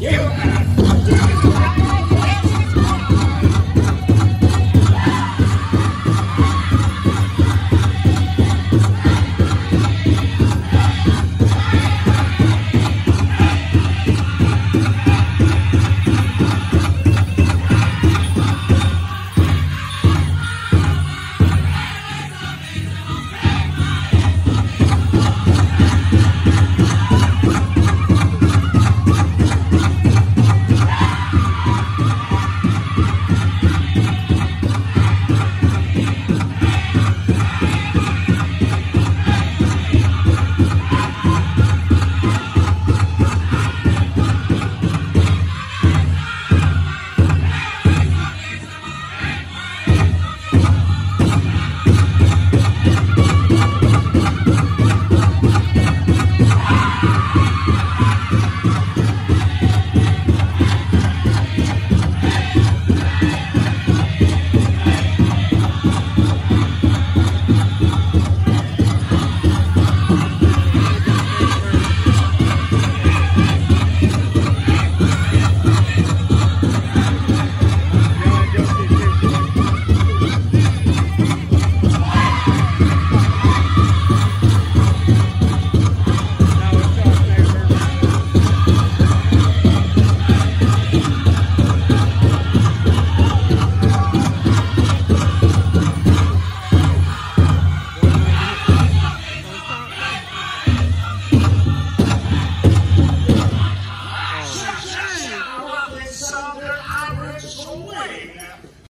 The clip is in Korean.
예.